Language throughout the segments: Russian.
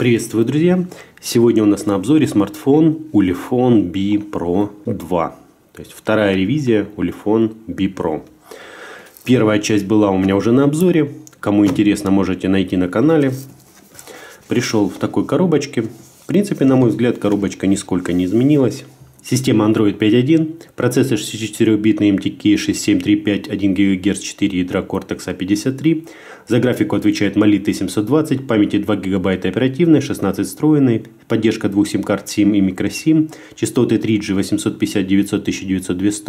Приветствую, друзья! Сегодня у нас на обзоре смартфон Ulefone B Pro 2. То есть вторая ревизия Ulefone B Pro. Первая часть была у меня уже на обзоре. Кому интересно, можете найти на канале. Пришел в такой коробочке. В принципе, на мой взгляд, коробочка нисколько не изменилась. Система Android 5.1, процессор 64-битный MTK 6735, 1 ГГц, 4 ядра Cortex A53. За графику отвечает Mali T720, памяти 2 ГБ оперативной, 16 встроенной, поддержка двух сим-карт SIM и microSIM, частоты 3G 850 900 1900 200,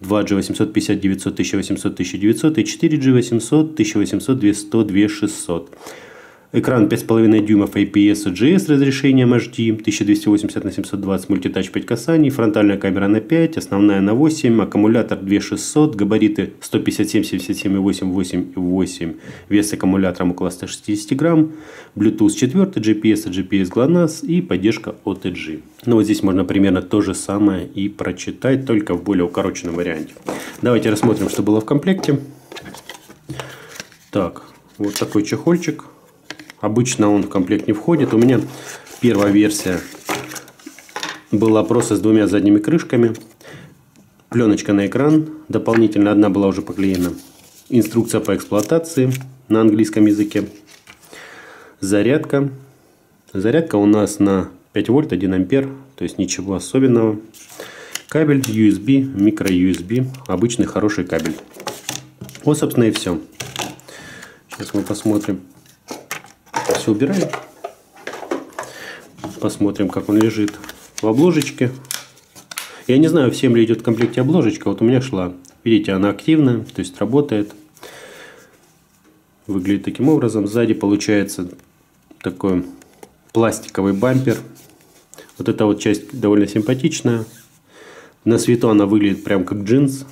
2G 850 900 1800 1900 и 4G 800 1800 200 2600. Экран 5,5 дюймов IPS GS разрешением HD, 1280 на 720, мультитач 5 касаний, фронтальная камера на 5, основная на 8, аккумулятор 2600, габариты 157, 77 и 8, 8 и 8, вес аккумулятора около 160 грамм, Bluetooth 4, GPS GPS GLONASS и поддержка OTG. Ну вот здесь можно примерно то же самое и прочитать, только в более укороченном варианте. Давайте рассмотрим, что было в комплекте. Так, вот такой чехольчик Обычно он в комплект не входит. У меня первая версия была просто с двумя задними крышками. Пленочка на экран. Дополнительно одна была уже поклеена. Инструкция по эксплуатации на английском языке. Зарядка. Зарядка у нас на 5 вольт 1 ампер. То есть ничего особенного. Кабель USB, микро USB. Обычный хороший кабель. Вот, собственно, и все. Сейчас мы посмотрим все убираем. Посмотрим, как он лежит в обложечке. Я не знаю, всем ли идет в комплекте обложечка. Вот у меня шла. Видите, она активная, то есть работает. Выглядит таким образом. Сзади получается такой пластиковый бампер. Вот эта вот часть довольно симпатичная. На свету она выглядит прям как джинс.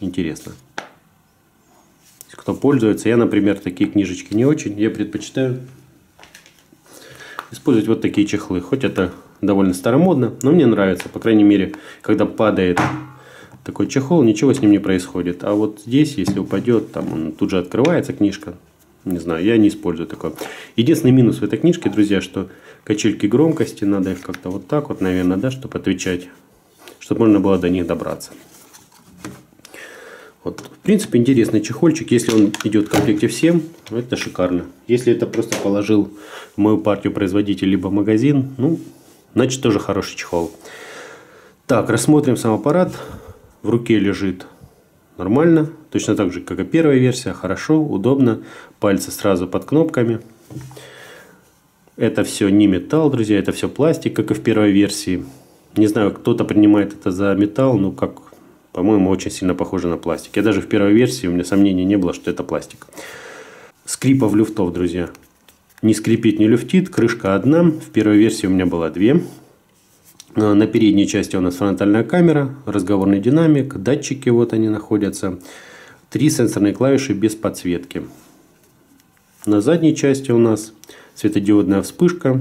Интересно кто пользуется. Я, например, такие книжечки не очень. Я предпочитаю использовать вот такие чехлы. Хоть это довольно старомодно, но мне нравится. По крайней мере, когда падает такой чехол, ничего с ним не происходит. А вот здесь, если упадет, там он тут же открывается книжка. Не знаю, я не использую такое. Единственный минус в этой книжке, друзья, что качельки громкости, надо их как-то вот так вот, наверное, да, чтобы отвечать, чтобы можно было до них добраться. Вот. В принципе, интересный чехольчик. Если он идет в комплекте всем, это шикарно. Если это просто положил в мою партию производитель либо магазин, ну, значит тоже хороший чехол. Так, рассмотрим сам аппарат. В руке лежит нормально. Точно так же, как и первая версия. Хорошо, удобно. Пальцы сразу под кнопками. Это все не металл, друзья. Это все пластик, как и в первой версии. Не знаю, кто-то принимает это за металл, но как по-моему, очень сильно похоже на пластик. Я даже в первой версии, у меня сомнений не было, что это пластик. Скрипов люфтов, друзья. Не скрипит, не люфтит. Крышка одна. В первой версии у меня была две. А, на передней части у нас фронтальная камера, разговорный динамик, датчики вот они находятся. Три сенсорные клавиши без подсветки. На задней части у нас светодиодная вспышка,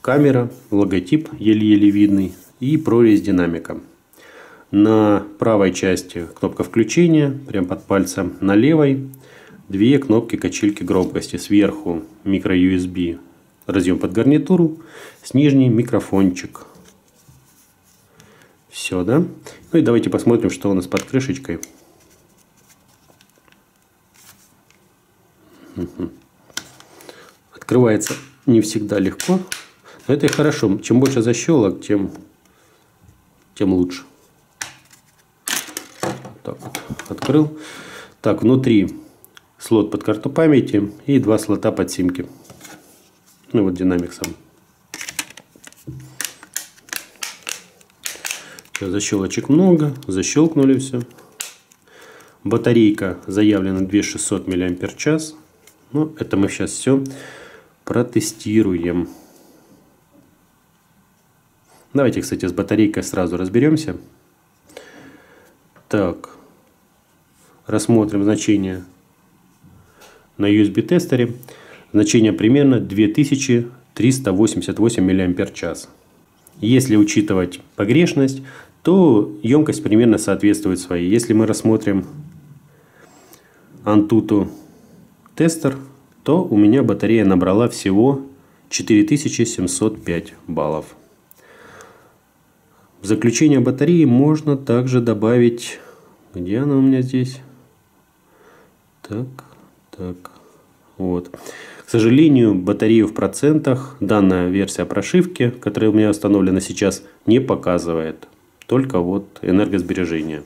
камера, логотип еле-еле видный и прорезь динамика. На правой части кнопка включения, прямо под пальцем. На левой две кнопки качельки громкости. Сверху микро USB разъем под гарнитуру, с нижней микрофончик. Все, да? Ну и давайте посмотрим, что у нас под крышечкой. Открывается не всегда легко, но это и хорошо. Чем больше защелок, тем, тем лучше так вот открыл. Так, внутри слот под карту памяти и два слота под симки. Ну вот динамик сам. Защелочек много, защелкнули все. Батарейка заявлена 2600 мАч. Ну, это мы сейчас все протестируем. Давайте, кстати, с батарейкой сразу разберемся. Так, рассмотрим значение на USB-тестере. Значение примерно 2388 мАч. Если учитывать погрешность, то емкость примерно соответствует своей. Если мы рассмотрим Antutu тестер, то у меня батарея набрала всего 4705 баллов. В заключение батареи можно также добавить... Где она у меня здесь? Так, так. Вот. К сожалению, батарею в процентах данная версия прошивки, которая у меня установлена сейчас, не показывает. Только вот энергосбережение.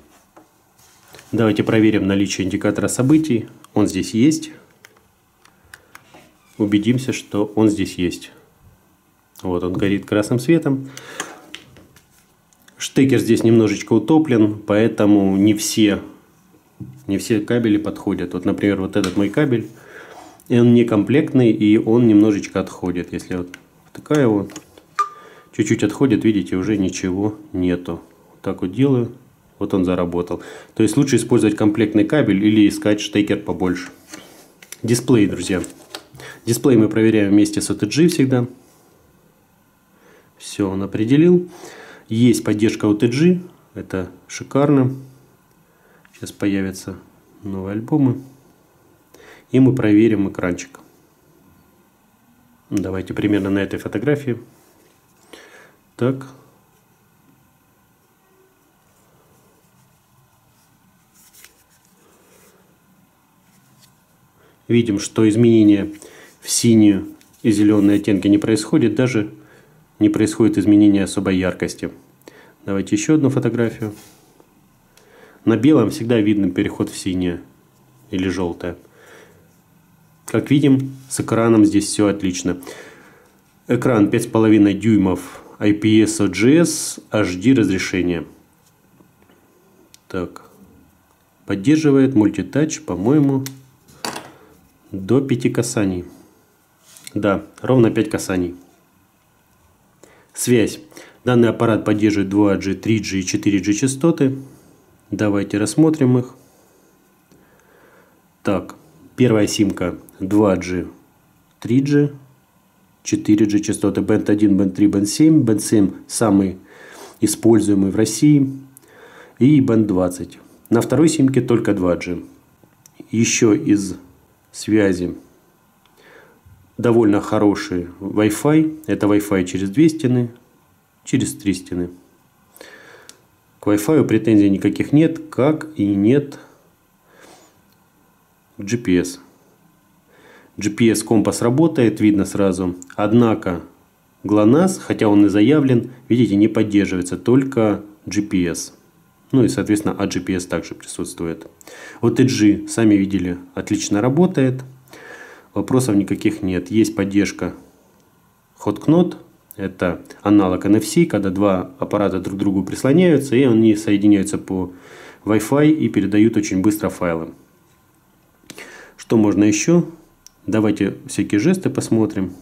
Давайте проверим наличие индикатора событий. Он здесь есть. Убедимся, что он здесь есть. Вот он горит красным светом. Штекер здесь немножечко утоплен, поэтому не все, не все кабели подходят. Вот, например, вот этот мой кабель, он не комплектный и он немножечко отходит. Если вот такая вот, чуть-чуть отходит, видите, уже ничего нету. Вот так вот делаю, вот он заработал. То есть лучше использовать комплектный кабель или искать штекер побольше. Дисплей, друзья. Дисплей мы проверяем вместе с OTG всегда. Все, он определил. Есть поддержка OTG, это шикарно. Сейчас появятся новые альбомы. И мы проверим экранчик. Давайте примерно на этой фотографии. Так. Видим, что изменения в синюю и зеленые оттенки не происходит, даже не происходит изменения особой яркости. Давайте еще одну фотографию. На белом всегда видно переход в синее или желтое. Как видим, с экраном здесь все отлично. Экран 5,5 дюймов IPS OGS HD разрешение. Так. Поддерживает мультитач, по-моему, до 5 касаний. Да, ровно 5 касаний. Связь. Данный аппарат поддерживает 2G, 3G и 4G частоты. Давайте рассмотрим их. Так, первая симка 2G, 3G, 4G частоты Band 1, Band 3, Band 7. Band 7 самый используемый в России. И Band 20. На второй симке только 2G. Еще из связи довольно хороший Wi-Fi. Это Wi-Fi через две стены, через три стены. К Wi-Fi претензий никаких нет, как и нет GPS. GPS компас работает, видно сразу. Однако GLONASS, хотя он и заявлен, видите, не поддерживается, только GPS. Ну и, соответственно, AGPS также присутствует. Вот EG, сами видели, отлично работает – вопросов никаких нет. Есть поддержка HotKnot, это аналог NFC, когда два аппарата друг к другу прислоняются, и они соединяются по Wi-Fi и передают очень быстро файлы. Что можно еще? Давайте всякие жесты посмотрим.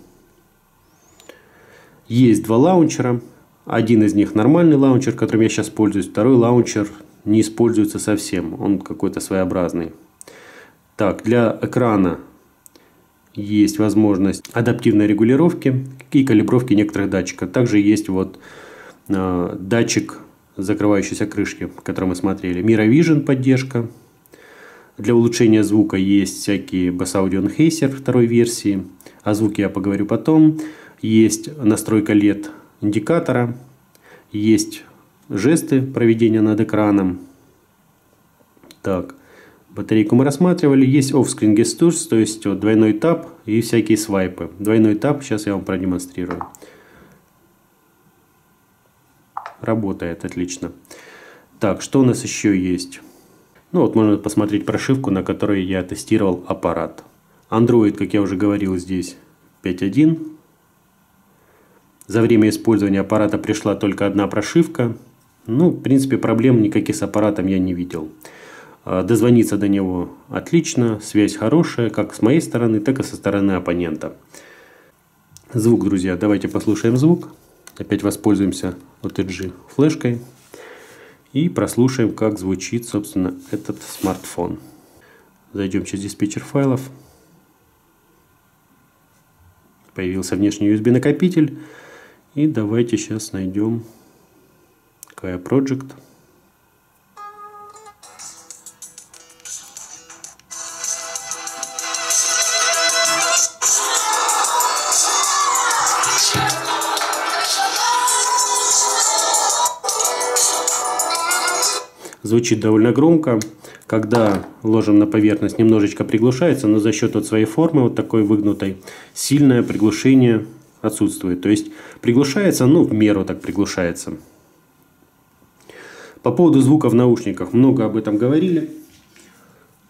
Есть два лаунчера. Один из них нормальный лаунчер, которым я сейчас пользуюсь. Второй лаунчер не используется совсем. Он какой-то своеобразный. Так, для экрана есть возможность адаптивной регулировки и калибровки некоторых датчиков. Также есть вот э, датчик закрывающейся крышки, который мы смотрели. Miravision поддержка. Для улучшения звука есть всякие Bass Audio Enhancer второй версии. О звуке я поговорю потом. Есть настройка LED индикатора. Есть жесты проведения над экраном. Так. Батарейку мы рассматривали. Есть off-screen gestures, то есть вот, двойной тап и всякие свайпы. Двойной тап сейчас я вам продемонстрирую. Работает отлично. Так, что у нас еще есть? Ну вот можно посмотреть прошивку, на которой я тестировал аппарат. Android, как я уже говорил, здесь 5.1. За время использования аппарата пришла только одна прошивка. Ну, в принципе, проблем никаких с аппаратом я не видел. А, дозвониться до него отлично, связь хорошая, как с моей стороны, так и со стороны оппонента. Звук, друзья, давайте послушаем звук. Опять воспользуемся OTG флешкой. И прослушаем, как звучит, собственно, этот смартфон. Зайдем через диспетчер файлов. Появился внешний USB накопитель. И давайте сейчас найдем Kaya Project. Звучит довольно громко. Когда ложим на поверхность, немножечко приглушается, но за счет вот своей формы, вот такой выгнутой, сильное приглушение отсутствует. То есть приглушается, ну, в меру так приглушается. По поводу звука в наушниках. Много об этом говорили.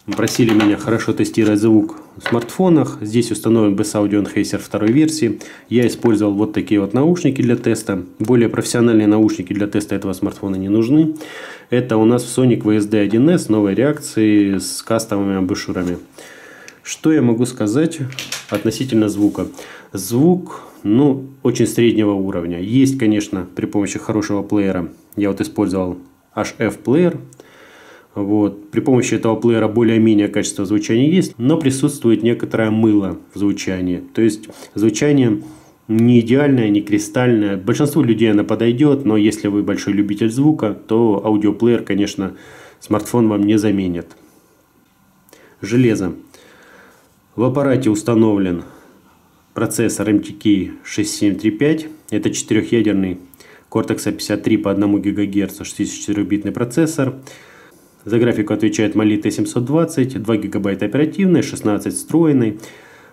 Просили меня хорошо тестировать звук в смартфонах. Здесь установлен Bass Audio Enhancer второй версии. Я использовал вот такие вот наушники для теста. Более профессиональные наушники для теста этого смартфона не нужны. Это у нас в Sonic VSD 1S новой реакции с кастомыми абушюрами. Что я могу сказать относительно звука? Звук, ну, очень среднего уровня. Есть, конечно, при помощи хорошего плеера. Я вот использовал HF плеер вот. При помощи этого плеера более-менее качество звучания есть, но присутствует некоторое мыло в звучании. То есть звучание не идеальное, не кристальное. Большинству людей она подойдет, но если вы большой любитель звука, то аудиоплеер, конечно, смартфон вам не заменит. Железо. В аппарате установлен процессор MTK 6735. Это четырехъядерный Cortex A53 по 1 ГГц 64-битный процессор. За графику отвечает Mali T720, 2 гигабайта оперативной, 16 встроенной.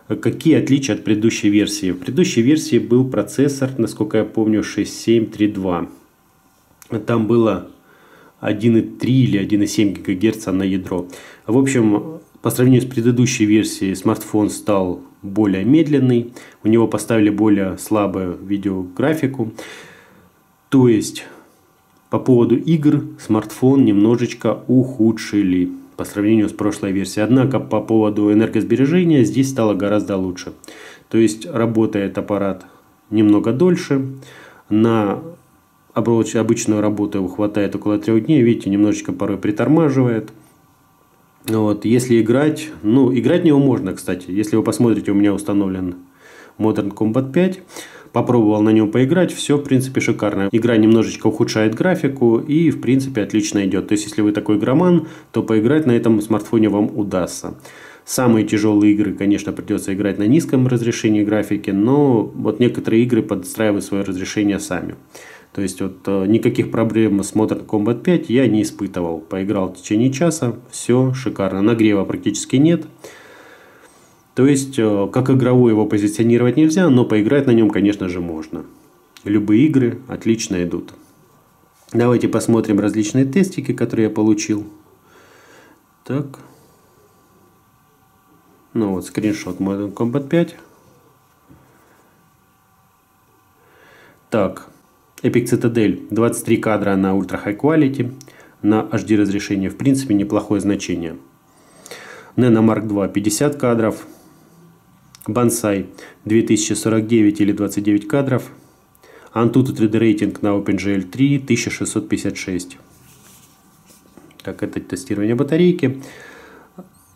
Какие отличия от предыдущей версии? В предыдущей версии был процессор, насколько я помню, 6732. Там было 1,3 или 1,7 ГГц на ядро. В общем, по сравнению с предыдущей версией, смартфон стал более медленный. У него поставили более слабую видеографику. То есть по поводу игр смартфон немножечко ухудшили по сравнению с прошлой версией. Однако по поводу энергосбережения здесь стало гораздо лучше. То есть работает аппарат немного дольше. На обычную работу его хватает около трех дней. Видите, немножечко порой притормаживает. Вот, если играть, ну, играть в него можно, кстати. Если вы посмотрите, у меня установлен Modern Combat 5. Попробовал на нем поиграть, все, в принципе, шикарно. Игра немножечко ухудшает графику и, в принципе, отлично идет. То есть, если вы такой игроман, то поиграть на этом смартфоне вам удастся. Самые тяжелые игры, конечно, придется играть на низком разрешении графики, но вот некоторые игры подстраивают свое разрешение сами. То есть вот э, никаких проблем с Modern Combat 5 я не испытывал. Поиграл в течение часа, все шикарно. Нагрева практически нет. То есть, э, как игровой его позиционировать нельзя, но поиграть на нем, конечно же, можно. Любые игры отлично идут. Давайте посмотрим различные тестики, которые я получил. Так. Ну вот, скриншот Modern Combat 5. Так, Epic Citadel 23 кадра на Ultra High Quality. На HD разрешение, в принципе, неплохое значение. Nano Mark 2 50 кадров. Bonsai 2049 или 29 кадров. Antutu 3D рейтинг на OpenGL 3 1656. Так, это тестирование батарейки.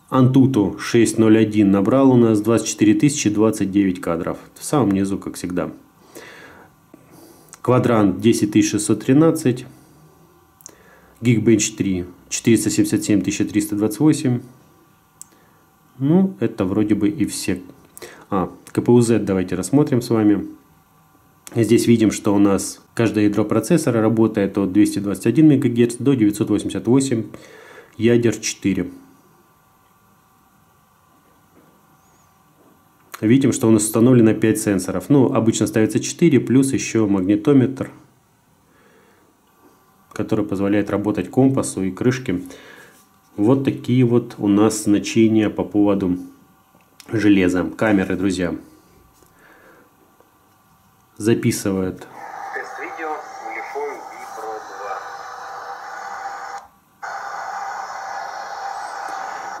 Antutu 601 набрал у нас 24 029 кадров. В самом низу, как всегда. Квадрант 10613. Geekbench 3 477 328. Ну, это вроде бы и все а, КПУ-Z давайте рассмотрим с вами. Здесь видим, что у нас каждое ядро процессора работает от 221 МГц до 988 ядер 4. Видим, что у нас установлено 5 сенсоров. Ну, обычно ставится 4, плюс еще магнитометр, который позволяет работать компасу и крышке. Вот такие вот у нас значения по поводу железа. Камеры, друзья. Тест-видео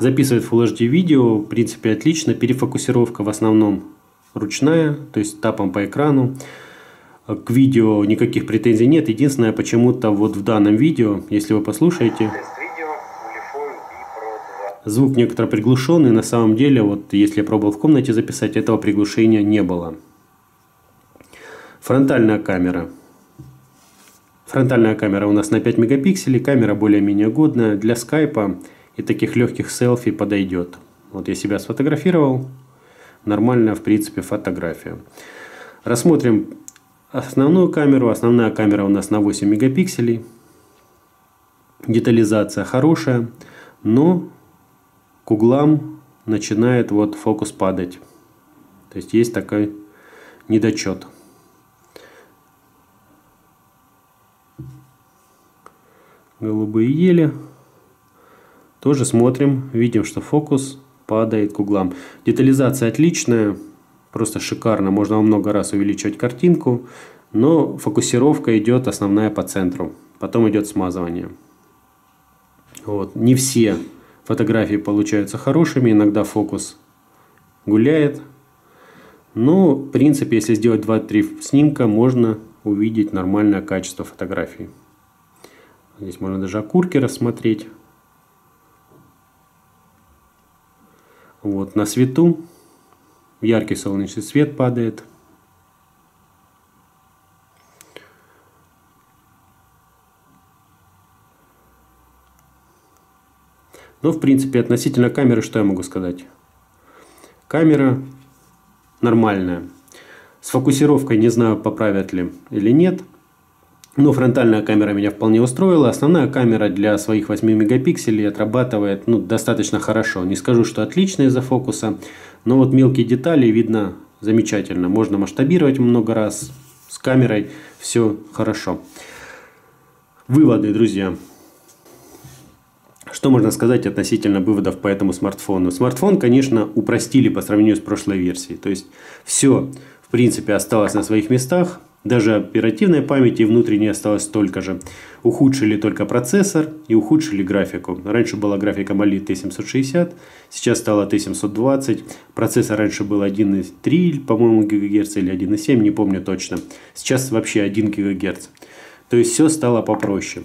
2. Записывает Full HD видео, в принципе отлично. Перефокусировка в основном ручная, то есть тапом по экрану. К видео никаких претензий нет. Единственное, почему-то вот в данном видео, если вы послушаете, Звук некоторо приглушенный, на самом деле, вот если я пробовал в комнате записать, этого приглушения не было. Фронтальная камера. Фронтальная камера у нас на 5 мегапикселей, камера более-менее годная. Для скайпа и таких легких селфи подойдет. Вот я себя сфотографировал. Нормальная, в принципе, фотография. Рассмотрим основную камеру. Основная камера у нас на 8 мегапикселей. детализация хорошая, но к углам начинает вот фокус падать. То есть есть такой недочет. Голубые ели. Тоже смотрим, видим, что фокус падает к углам. Детализация отличная, просто шикарно. Можно много раз увеличивать картинку, но фокусировка идет основная по центру. Потом идет смазывание. Вот. Не все фотографии получаются хорошими, иногда фокус гуляет. Но, в принципе, если сделать 2-3 снимка, можно увидеть нормальное качество фотографии. Здесь можно даже окурки рассмотреть. Вот, на свету яркий солнечный свет падает. Но, в принципе, относительно камеры, что я могу сказать? Камера нормальная. С фокусировкой не знаю, поправят ли или нет. Но фронтальная камера меня вполне устроила. Основная камера для своих 8 мегапикселей отрабатывает ну, достаточно хорошо. Не скажу, что отлично из-за фокуса, но вот мелкие детали видно замечательно. Можно масштабировать много раз. С камерой все хорошо. Выводы, друзья. Что можно сказать относительно выводов по этому смартфону? Смартфон, конечно, упростили по сравнению с прошлой версией. То есть все, в принципе, осталось на своих местах. Даже оперативной памяти внутренней осталось столько же. Ухудшили только процессор и ухудшили графику. Раньше была графика AMOLED T760, сейчас стала T720. Процессор раньше был 1,3, по-моему, ГГц или 1,7, не помню точно. Сейчас вообще 1 ГГц. То есть все стало попроще.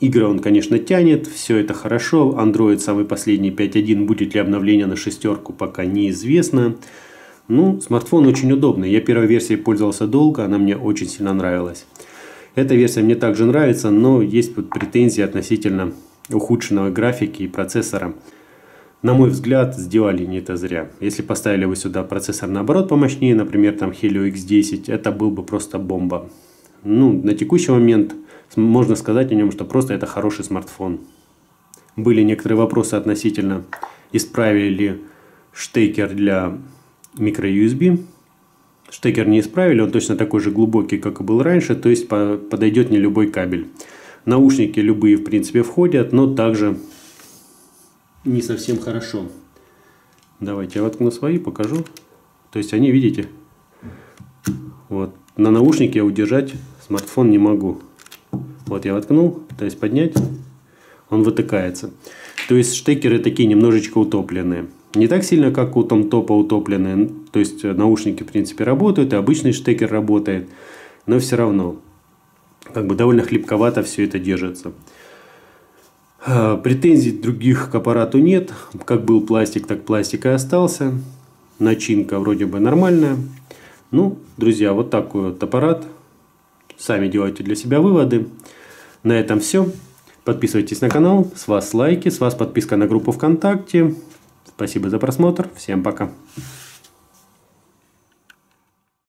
Игры он, конечно, тянет, все это хорошо. Android самый последний 5.1, будет ли обновление на шестерку, пока неизвестно. Ну, смартфон очень удобный. Я первой версией пользовался долго, она мне очень сильно нравилась. Эта версия мне также нравится, но есть вот претензии относительно ухудшенного графики и процессора. На мой взгляд, сделали не это зря. Если поставили вы сюда процессор наоборот помощнее, например, там Helio X10, это был бы просто бомба. Ну, на текущий момент можно сказать о нем, что просто это хороший смартфон. Были некоторые вопросы относительно, исправили ли штекер для microUSB. Штекер не исправили, он точно такой же глубокий, как и был раньше, то есть подойдет не любой кабель. Наушники любые в принципе входят, но также не совсем хорошо. Давайте я воткну свои, покажу. То есть они, видите, вот на наушнике удержать смартфон не могу. Вот я воткнул, то есть поднять, он вытыкается. То есть штекеры такие немножечко утопленные. Не так сильно, как у там топа утопленные. То есть наушники, в принципе, работают, и обычный штекер работает. Но все равно, как бы довольно хлипковато все это держится. А, претензий других к аппарату нет. Как был пластик, так пластик и остался. Начинка вроде бы нормальная. Ну, друзья, вот такой вот аппарат. Сами делайте для себя выводы. На этом все. Подписывайтесь на канал. С вас лайки, с вас подписка на группу ВКонтакте. Спасибо за просмотр. Всем пока.